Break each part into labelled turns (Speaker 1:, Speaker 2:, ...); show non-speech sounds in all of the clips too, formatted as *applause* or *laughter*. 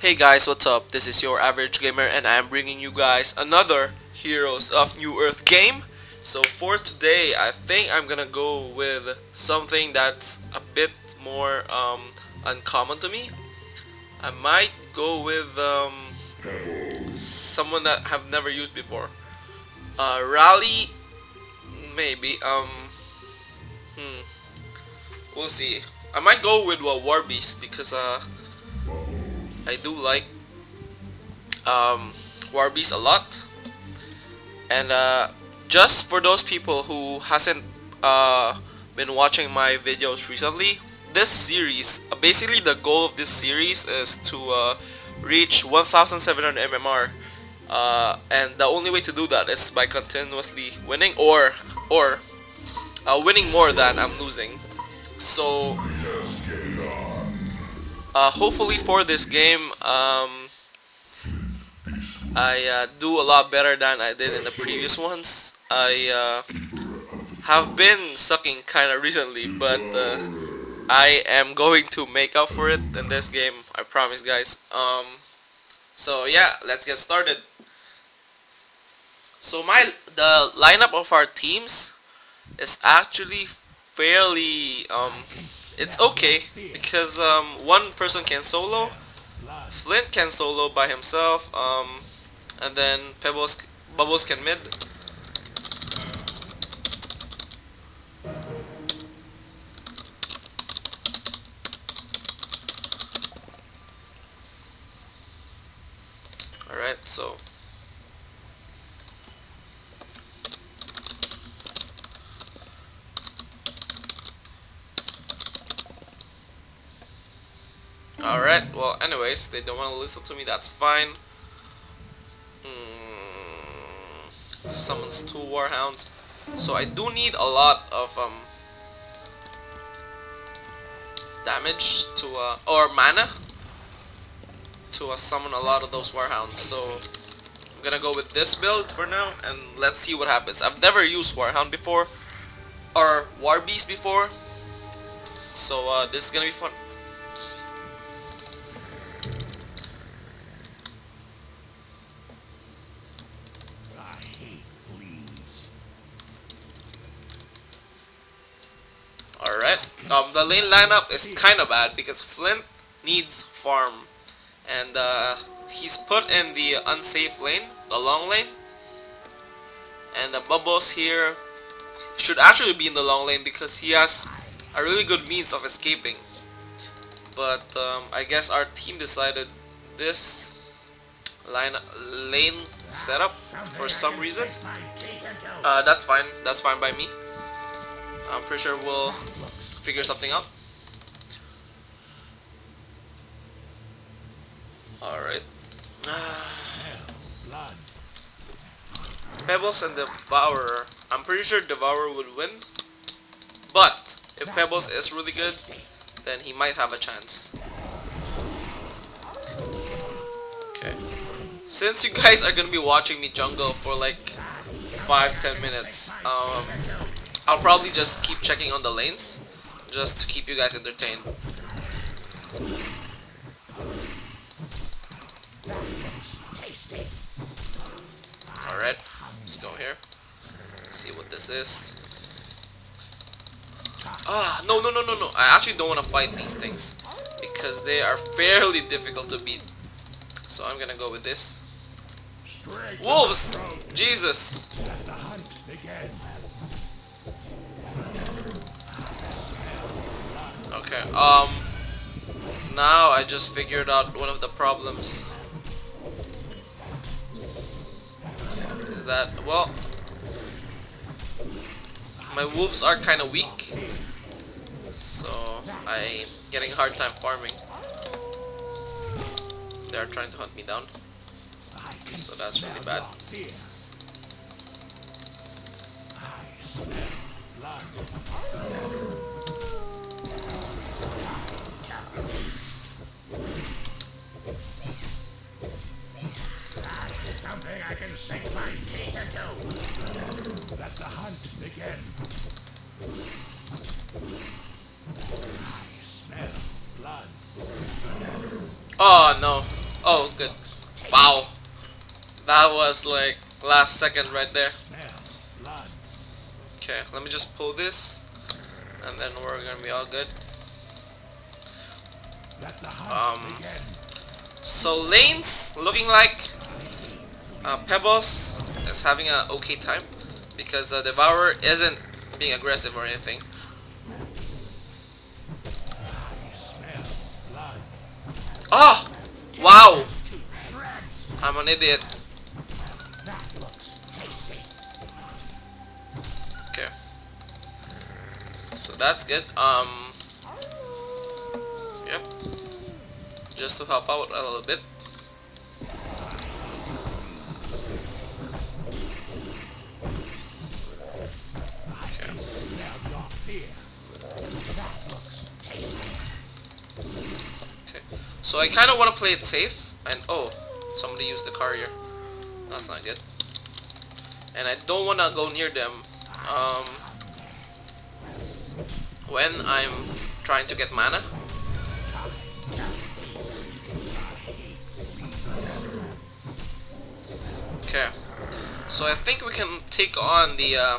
Speaker 1: Hey guys, what's up? This is your average gamer and I am bringing you guys another Heroes of Newerth game. So for today, I think I'm gonna go with something that's a bit more um, uncommon to me. I might go with um, someone that I've never used before. Uh, Rally, maybe. Um, hmm. We'll see. I might go with War Beast because uh, I do like um, War Beast a lot. And uh, just for those people who hasn't uh, been watching my videos recently, this series, uh, basically the goal of this series is to uh, reach 1700 MMR. Uh, and the only way to do that is by continuously winning or or uh, winning more than I'm losing. So uh, hopefully for this game um, I uh, do a lot better than I did in the previous ones. I uh, have been sucking kinda recently but uh, I am *laughs* going to make up for it in this game I promise guys. Um, so yeah let's get started. So my the lineup of our teams is actually fairly um, it's okay because um, one person can solo Flint can solo by himself um, and then Pebbles Bubbles can mid. Alright so Alright, well anyways, they don't want to listen to me, that's fine. Mm, summons two Warhounds. So I do need a lot of um damage to uh or mana to uh, summon a lot of those Warhounds. So I'm gonna go with this build for now and let's see what happens. I've never used Warhound before or War Beast before. So uh, this is gonna be fun. Um, the lane lineup is kinda bad because Flint needs farm. And uh, he's put in the unsafe lane, the long lane. And the Bubbles here should actually be in the long lane because he has a really good means of escaping. But um, I guess our team decided this line lane setup for some reason. Uh, that's fine. That's fine by me. I'm pretty sure we'll figure something out. Alright. Pebbles and Devourer. I'm pretty sure Devourer would win. But, if Pebbles is really good, then he might have a chance. Okay. Since you guys are gonna be watching me jungle for like 5-10 minutes, um, I'll probably just keep checking on the lanes just to keep you guys entertained. Alright, let's go here. See what this is. Ah, no, no, no, no, no. I actually don't want to fight these things because they are fairly difficult to beat. So I'm gonna go with this. Wolves! Jesus! Okay, um... Now I just figured out one of the problems. Is that, well... My wolves are kinda weak. So, I'm getting a hard time farming. They're trying to hunt me down. So that's really bad.
Speaker 2: Hunt begin. I smell blood.
Speaker 1: Oh no. Oh, good. Wow. That was like last second right there. Okay, let me just pull this. And then we're gonna be all good.
Speaker 2: Let the hunt
Speaker 1: Um. So lanes looking like uh, Pebbles is having a okay time because uh, Devourer isn't being aggressive or anything. Oh! Wow! I'm an idiot. Okay. So that's good. Um. Yep. Just to help out a little bit. So I kind of want to play it safe. And oh, somebody used the carrier. That's not good. And I don't want to go near them. Um. When I'm trying to get mana. Okay. So I think we can take on the, uh,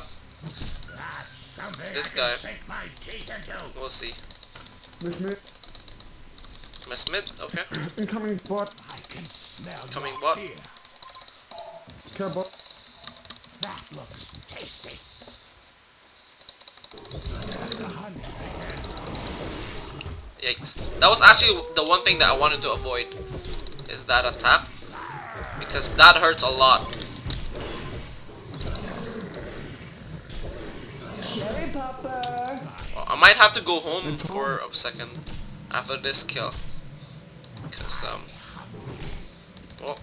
Speaker 1: This guy. we'll see.
Speaker 3: Miss Mid,
Speaker 1: Miss Mid, okay.
Speaker 3: incoming bot,
Speaker 2: I can smell
Speaker 1: Coming
Speaker 2: your
Speaker 1: bot.
Speaker 2: fear.
Speaker 3: care bot.
Speaker 2: That looks tasty. Let the hunt begin.
Speaker 1: Yikes. That was actually the one thing that I wanted to avoid. Is that attack. Because that hurts a lot.
Speaker 3: Cherry Popper.
Speaker 1: Well, I might have to go home for a second after this kill. Because, um...
Speaker 2: I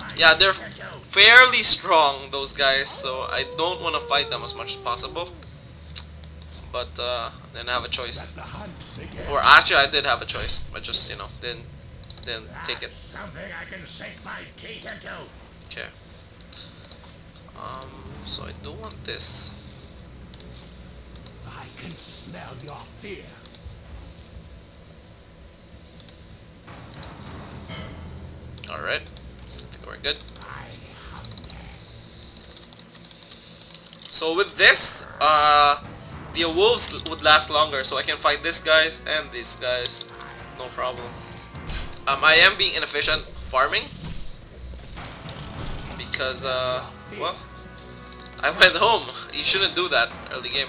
Speaker 2: my
Speaker 1: yeah, they're fairly strong, those guys, so I don't want to fight them as much as possible. But, uh, then I have a choice. Or actually, I did have a choice, but just, you know, didn't, didn't take it.
Speaker 2: Something I can sink my teeth into.
Speaker 1: Okay. Um, so I do want this.
Speaker 2: I can smell your fear.
Speaker 1: Alright. We're good. So with this, uh, the wolves would last longer, so I can fight this guys and these guys, no problem. Um, I am being inefficient farming because, uh, well, I went home. You shouldn't do that early game.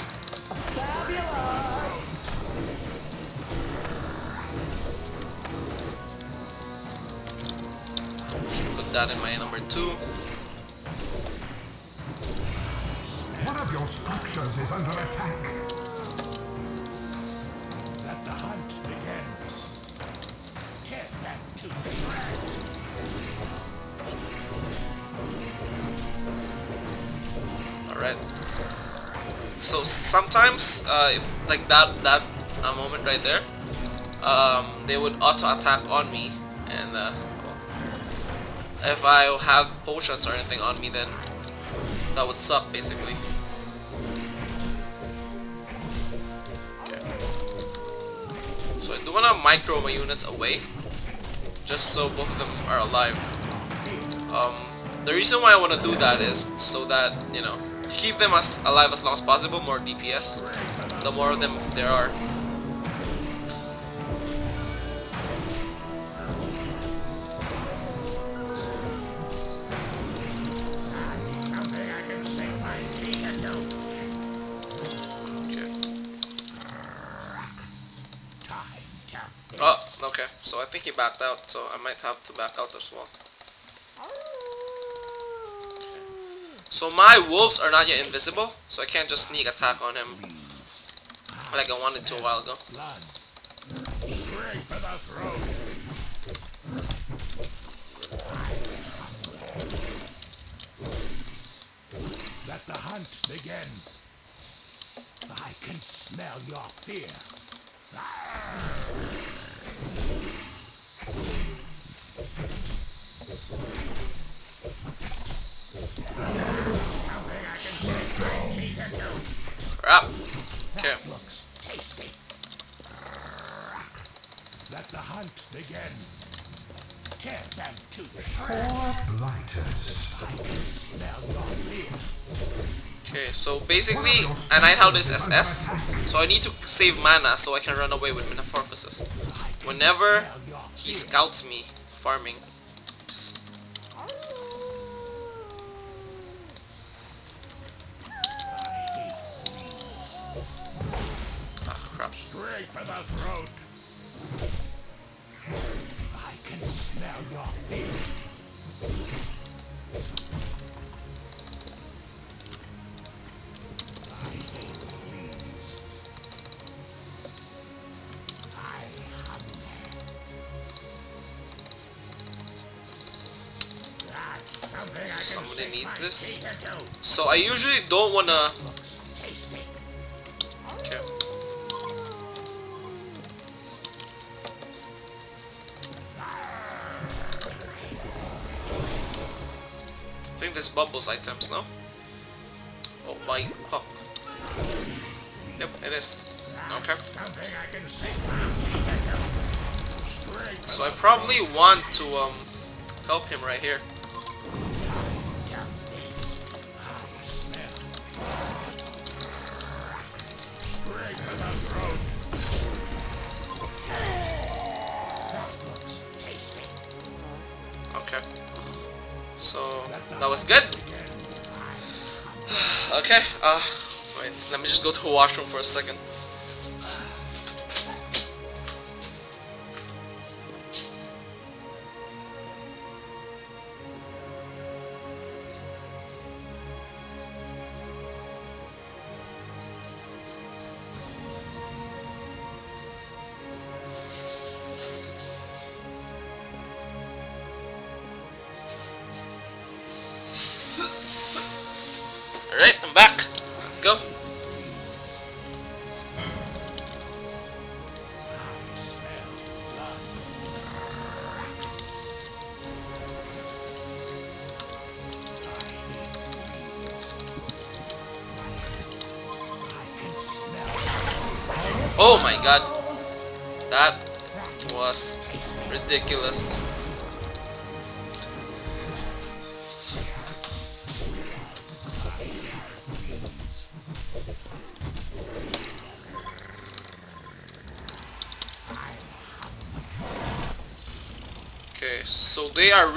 Speaker 1: That in my number two.
Speaker 4: One of your structures is under attack.
Speaker 2: Let the hunt begin. Tear them to shreds.
Speaker 1: Alright. So sometimes, uh, if, like that that uh, moment right there, um, they would auto attack on me, and uh, if I have potions or anything on me, then that would suck basically. Okay. So I do wanna micro my units away, just so both of them are alive. Um, the reason why I want to do that is so that, you know, keep them as alive as long as possible, more DPS, the more of them there are. Think he backed out, so I might have to back out as well. Oh. So my wolves are not yet invisible, so I can't just sneak attack on him like I wanted to a while ago.
Speaker 2: blood. Straight for the throat. Let the hunt begin. I can smell your fear. Something I can sink into.
Speaker 1: Okay.
Speaker 2: Looks tasty. Let the hunt begin. Tear them to shreds.
Speaker 4: Blighters.
Speaker 2: Smell your fear.
Speaker 1: Okay, so basically, and I have this SS, so I need to save mana so I can run away with Metamorphosis. Whenever he scouts me farming.
Speaker 2: Straight for the throat. I can smell your fear. I hate fleas. I hunger. That's something I can
Speaker 1: Somebody needs this. So I usually don't wanna... There's bubbles items, no? Oh my huh. Yep, it is. Okay. So I probably want to um help him right here. Just go to the washroom for a second. Alright, I'm back. Let's go.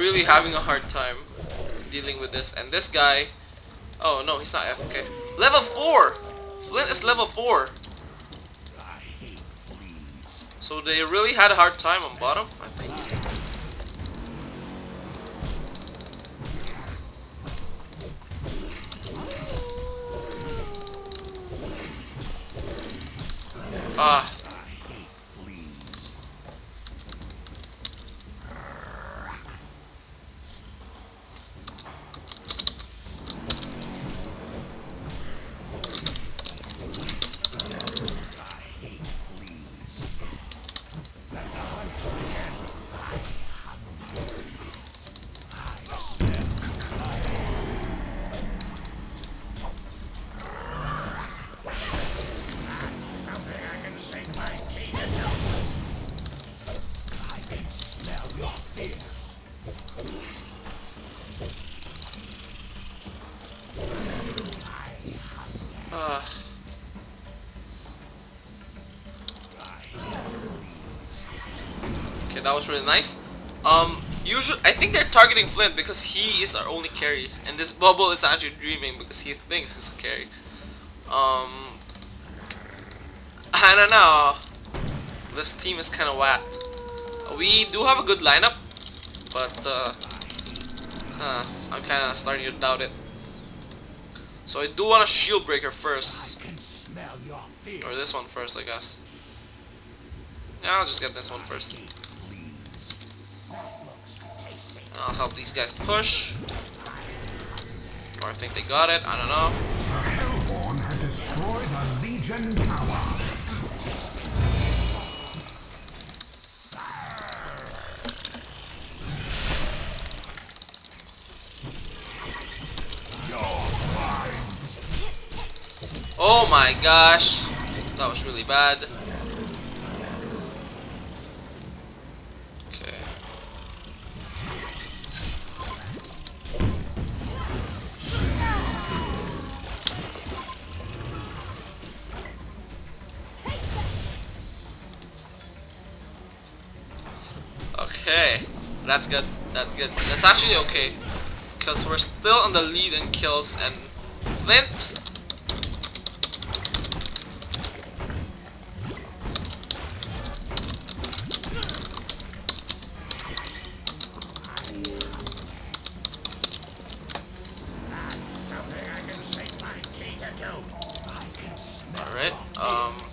Speaker 1: Really having a hard time dealing with this. And this guy... Oh, no, he's not FK. Level 4! Flint is level 4. So they really had a hard time on bottom, I think. Ah, that was really nice. Um, usually, I think they're targeting Flint because he is our only carry, and this bubble is actually dreaming because he thinks he's a carry. Um, I don't know. This team is kind of whack. We do have a good lineup, but uh, huh, I'm kind of starting to doubt it. So I do want a shield breaker first, or this one first, I guess. Yeah, I'll just get this one first. I'll help these guys push. Or I think they got it, I don't know.
Speaker 4: The Hellborn had destroyed a Legion tower.
Speaker 1: Oh my gosh. That was really bad. That's good. That's good. That's actually okay. Because we're still on the lead in kills and Flint.
Speaker 2: Something I can sink my teeth into. I can smell
Speaker 1: Alright,
Speaker 2: your
Speaker 1: um.
Speaker 2: fear.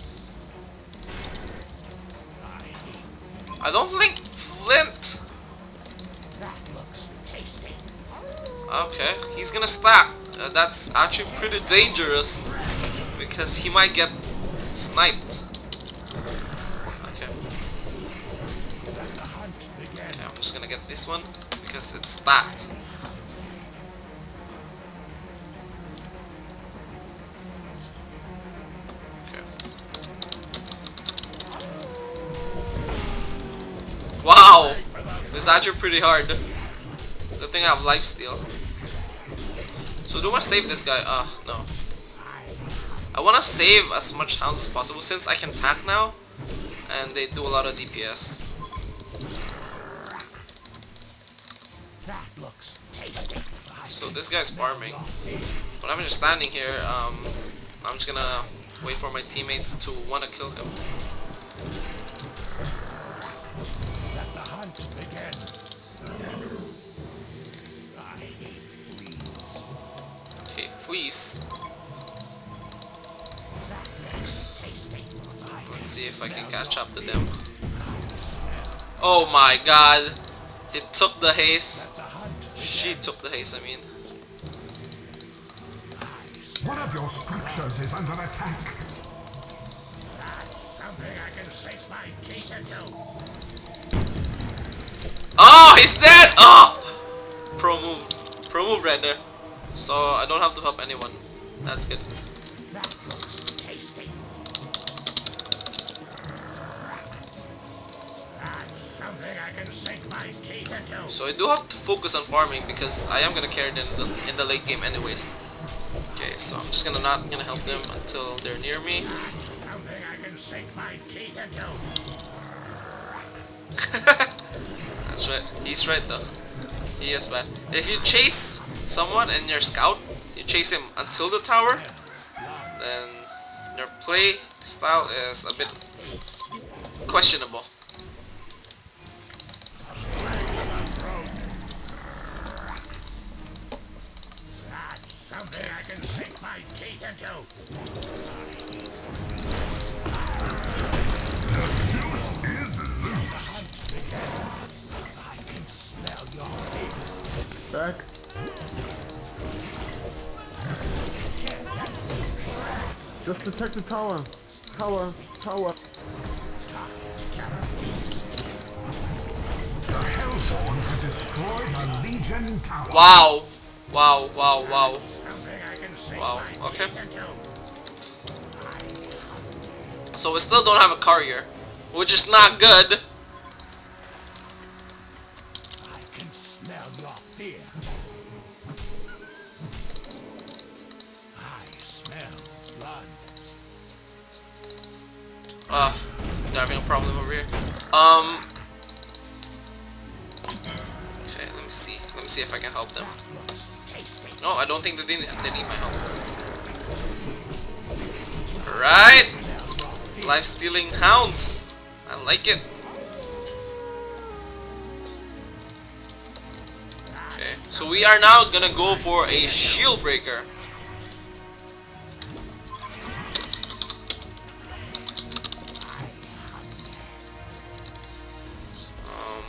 Speaker 1: I don't think Flint.
Speaker 2: That looks tasty.
Speaker 1: Okay, he's gonna stack. Uh, that's actually pretty dangerous because he might get sniped. Okay, okay, I'm just gonna get this one because it's that. Wow! This is actually pretty hard. Good thing I have life do I save this guy? Uh, no. I want to save as much hounds as possible since I can tank now. And they do a lot of DPS.
Speaker 2: That looks tasty.
Speaker 1: So this guy's farming. But I'm just standing here. Um, I'm just gonna wait for my teammates to want to kill him. If I can catch up to them. Oh my god. He took the haste.
Speaker 2: Let the hunt
Speaker 1: She took the haste, I mean.
Speaker 4: One of your structures is under attack.
Speaker 2: That's something I can sink my teeth into.
Speaker 1: Oh, he's dead! Oh! Pro move. Pro move right there. So I don't have to help anyone. That's good. So I do have to focus on farming because I am gonna carry them in the, in the late game anyways. Okay, so I'm just gonna not gonna help them until they're near me.
Speaker 2: That's something I can sink my teeth into. *laughs*
Speaker 1: That's right. He's right though. He is bad. If you chase someone and your scout, you chase him until the tower, then your play style is a bit questionable.
Speaker 2: That's something I can sink my teeth into.
Speaker 4: Juice is loose.
Speaker 2: I can smell your fear.
Speaker 3: Back. Just protect the tower. Tower. Tower.
Speaker 4: The Hellborn has destroyed a Legion tower.
Speaker 1: Wow. Wow, wow, wow. Wow, okay. So we still don't have a courier, which is not good.
Speaker 2: I can smell your fear. I smell blood.
Speaker 1: Uh, having a problem over here. Um. Okay, let me see. Let me see if I can help them. No, I don't think they need, they need my help. Right. Life stealing hounds. I like it. Okay, so we are now gonna go for a shield breaker. Um,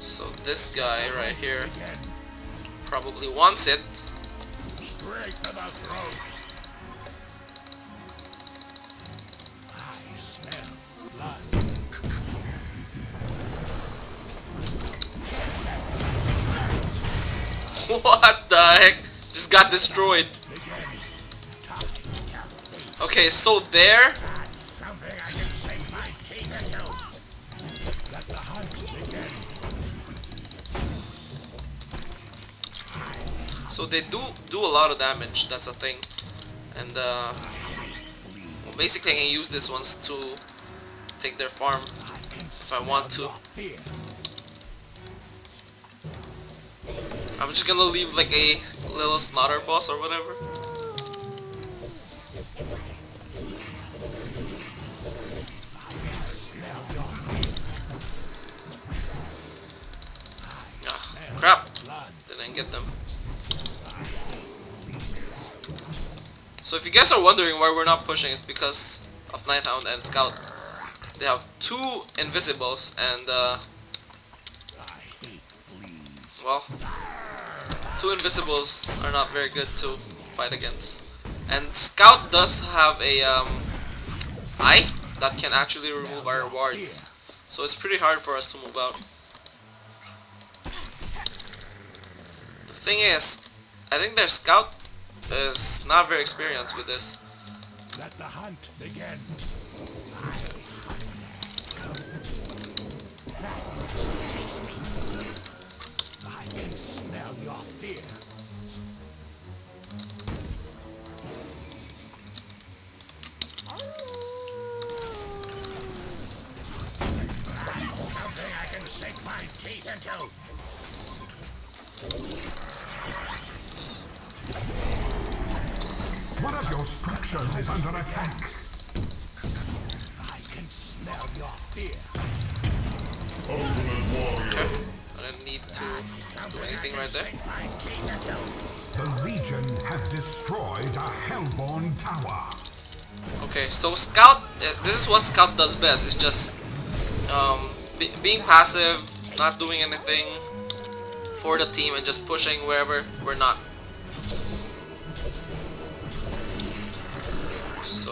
Speaker 1: so this guy right here probably wants it.
Speaker 2: Straight to the throat. I smell blood. *laughs*
Speaker 1: What the heck? Just got destroyed.
Speaker 2: Begin. Time to feast.
Speaker 1: Okay, so there, so they do do a lot of damage. That's a thing, and uh, well, basically I can use this ones to take their farm if I want to. I'm just gonna leave like a little slaughter boss or whatever. Ah, crap! Didn't get them. So if you guys are wondering why we're not pushing, it's because of Nighthound and Scout. They have two Invisibles and uh, well, two Invisibles are not very good to fight against. And Scout does have a um, eye that can actually remove our wards. So it's pretty hard for us to move out. The thing is, I think their Scout is not very experienced with this.
Speaker 2: Let the hunt begin. I can smell your fear. Something I can sink my teeth into.
Speaker 4: One of your structures is under attack.
Speaker 2: I can smell your fear.
Speaker 1: Okay. I don't need to do anything right there.
Speaker 2: My teeth into.
Speaker 4: The Legion have destroyed a Hellborn tower.
Speaker 1: Okay, so Scout, uh, this is what Scout does best. It's just um, be being passive, not doing anything for the team, and just pushing wherever we're not.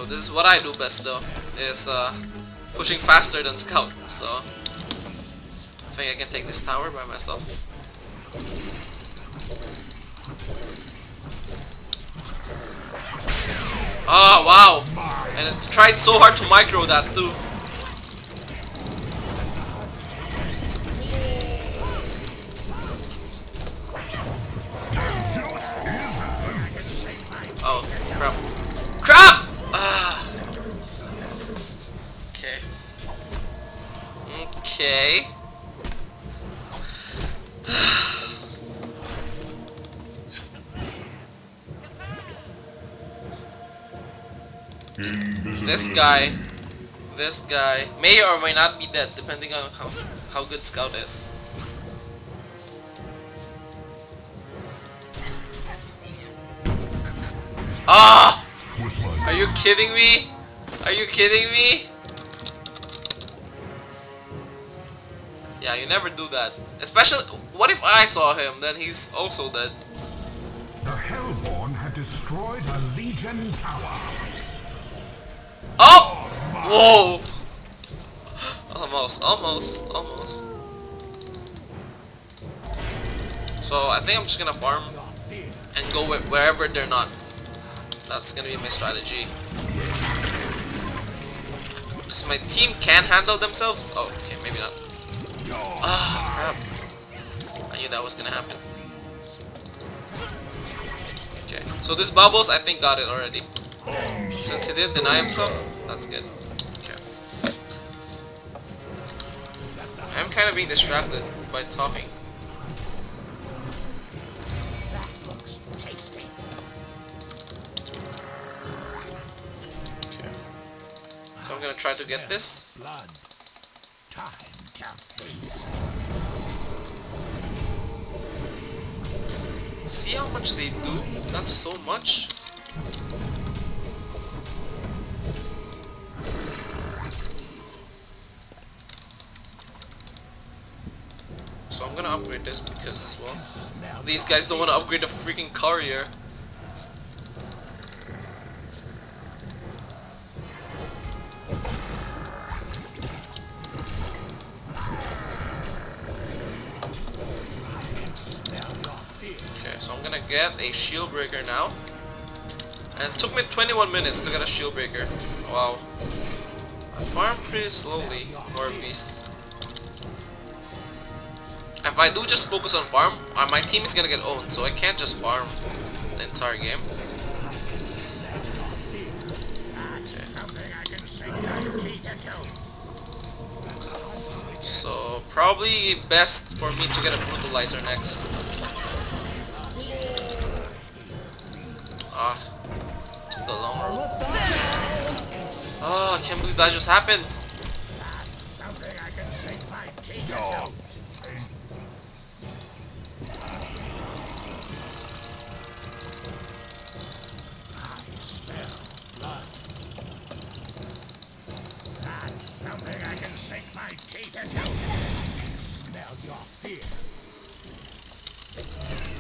Speaker 1: This is what I do best though, is uh, pushing faster than Scout. So I think I can take this tower by myself. Oh wow! And it tried so hard to micro that too. Oh, crap. Ah. Okay. Okay. This guy, this guy may or may not be dead depending on how how good Scout is. Kidding me? Are you kidding me? Yeah, you never do that. Especially, what if I saw him? Then he's also dead.
Speaker 4: The Hellborn have destroyed a Legion tower.
Speaker 1: Oh! Whoa! Almost, almost, almost. So I think I'm just gonna farm and go wherever they're not. That's gonna be my strategy. Because my team can handle themselves. Oh, okay, maybe not. Ah, crap. I knew that was gonna happen. Okay, so this bubbles I think got it already. Since he did deny himself, that's good. Okay. I'm kind of being distracted by talking. So I'm gonna try to get this. See how much they do? Not so much. So I'm gonna upgrade this because, well, these guys don't want to upgrade the freaking courier. Get a shield breaker now. And it took me 21 minutes to get a shield breaker. Wow. I farm pretty slowly for beasts. If I do just focus on farm, uh, my team is gonna get owned, so I can't just farm the entire game. So probably best for me to get a brutalizer next. Ah. the long road. Oh, I can't believe that just happened.
Speaker 2: Smell your fear.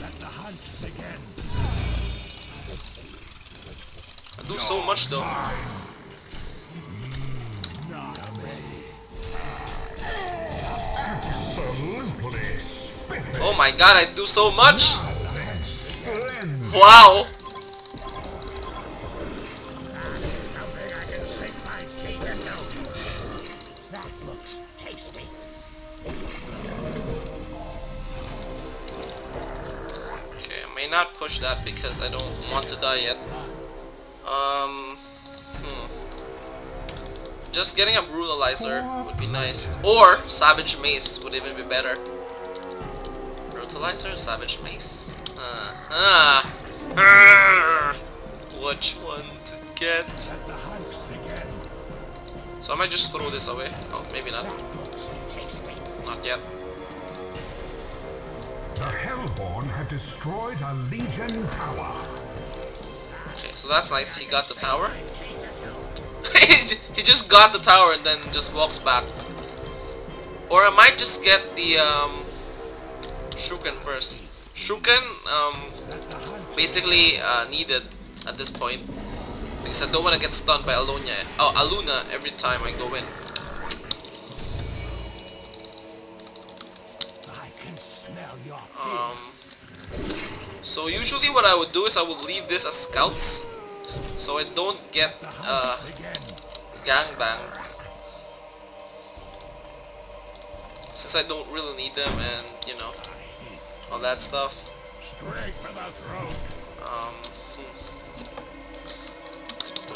Speaker 2: Let the hunt begin.
Speaker 1: Do so much though. Oh my god, I do so much! Wow!
Speaker 2: I
Speaker 1: may not push that because I don't want to die yet. Um, hmm. Just getting a brutalizer would be nice. Or Savage Mace would even be better. Brutalizer, Savage Mace. Uh, ah, ah, which one to get? So I might just throw this away. Oh, maybe not. Not yet.
Speaker 4: The Hellborn have destroyed a Legion tower.
Speaker 1: So that's nice. He got the tower. *laughs* he just got the tower and then just walks back. Or I might just get the um, Shrunken first. Shrunken um, basically uh, needed at this point because I don't want to get stunned by Aluna. Oh, Aluna every time I go in.
Speaker 2: I can smell your fear.
Speaker 1: Um, so usually what I would do is I would leave this as scouts, so I don't get uh, gangbang. Since I don't really need them and, you know, all that stuff.
Speaker 2: Straight for the throat.
Speaker 1: Um, hmm.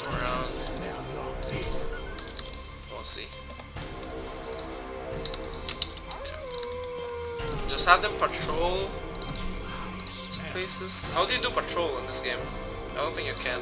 Speaker 1: Around,
Speaker 2: Smell your fear.
Speaker 1: we'll see. Okay. Just have them patrol places. How do you do patrol in this game? I don't think you can.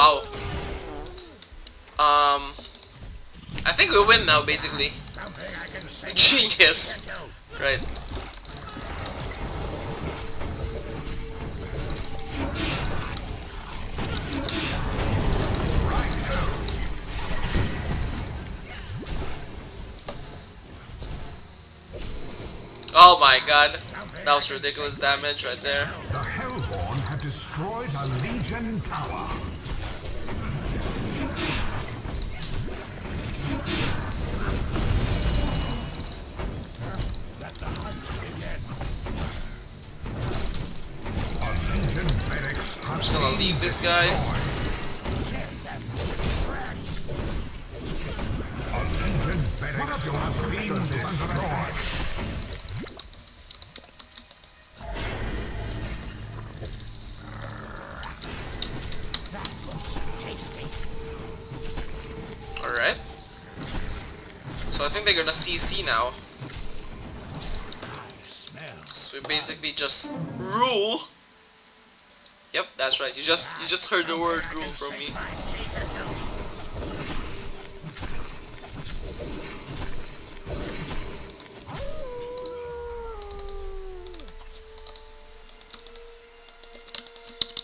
Speaker 1: Wow. Um, I think we win now, basically. *laughs* Genius. Right. Oh my god. That was ridiculous damage right there.
Speaker 2: Tasty.
Speaker 1: Alright. So I think they're gonna CC now. So we basically just rule. Yep, that's right. You just you just heard the word rule from me.
Speaker 2: My teeth into.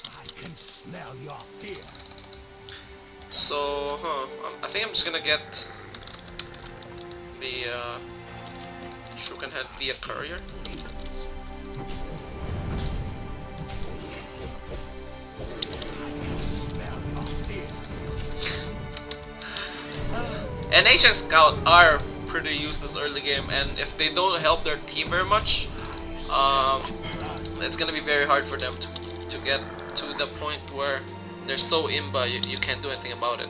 Speaker 2: I can smell your fear.
Speaker 1: So, huh? um, I think I'm just gonna get the uh, Shrunken Head be a courier. And Asian Scout are pretty useless early game, and if they don't help their team very much, um, it's gonna be very hard for them to, to get to the point where they're so imba you, you can't do anything about it.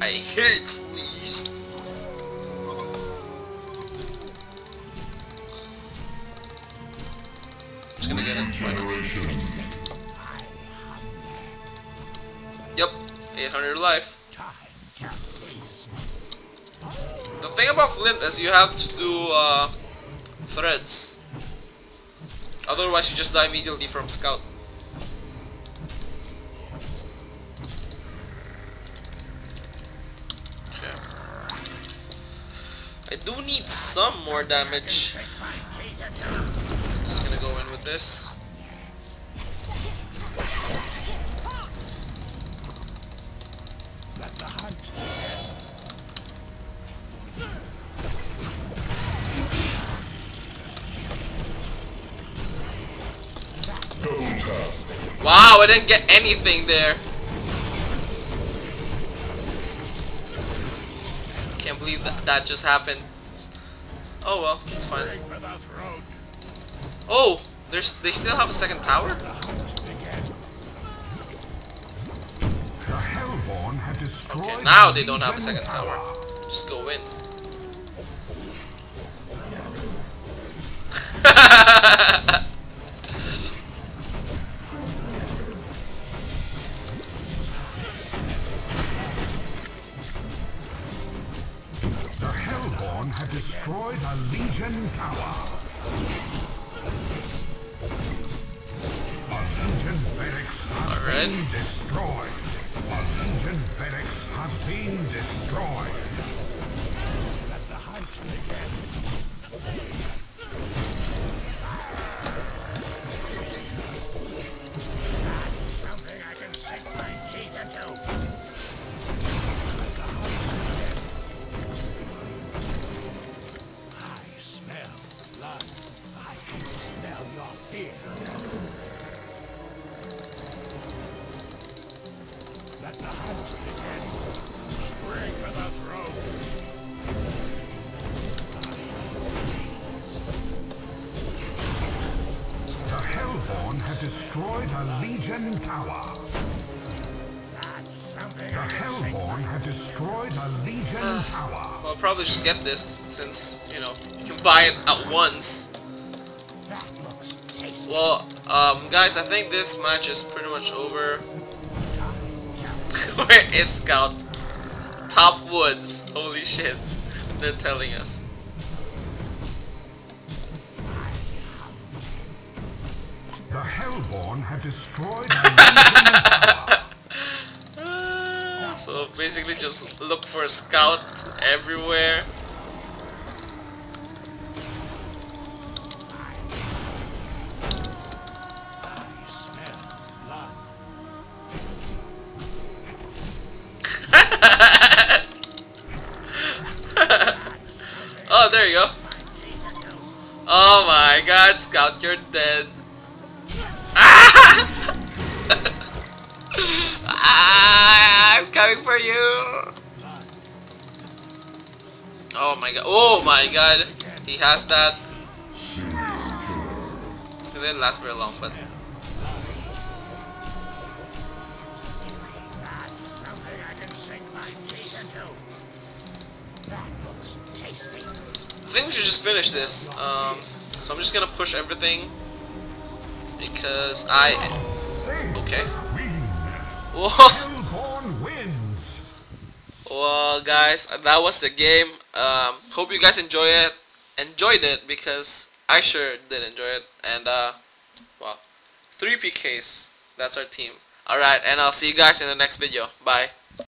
Speaker 2: I can smell
Speaker 1: Not? Yep, 800 life. The thing about Flint is you have to do uh, threads. Otherwise you just die immediately from scout. Okay. I do need some more damage. Just gonna go in with this. Didn't get anything there. Can't believe that that just happened. Oh well, it's fine. Oh, there's they still have a second tower? Okay, now they don't have a second tower. Just go in. *laughs*
Speaker 4: have destroyed a Legion tower. A Legion barracks has
Speaker 1: Alright.
Speaker 4: been destroyed. A Legion barracks has been destroyed. Legion tower. The
Speaker 2: I
Speaker 4: Hellborn have destroyed a Legion tower.
Speaker 1: Well, I'll probably just get this since, you know, you can buy it at once.
Speaker 2: That looks tasty.
Speaker 1: Well, um, guys, I think this match is pretty much over. *laughs* Where is Scout? Top Woods. Holy shit. They're telling us.
Speaker 4: Hellborn have destroyed *laughs*
Speaker 1: So basically just look for a Scout everywhere. *laughs* Oh, there you go. Oh my god, Scout, you're dead. Ah, I'm coming for you. Oh my god. Oh my god. He has that. It didn't last very long, but
Speaker 2: I
Speaker 1: think we should just finish this. Um, so I'm just gonna push everything because I. Okay. Whoa. *laughs* Well, guys, that was the game. Um, hope you guys enjoy it. Enjoyed it because I sure did enjoy it. And uh, well, three PKs. That's our team. All right, and I'll see you guys in the next video. Bye.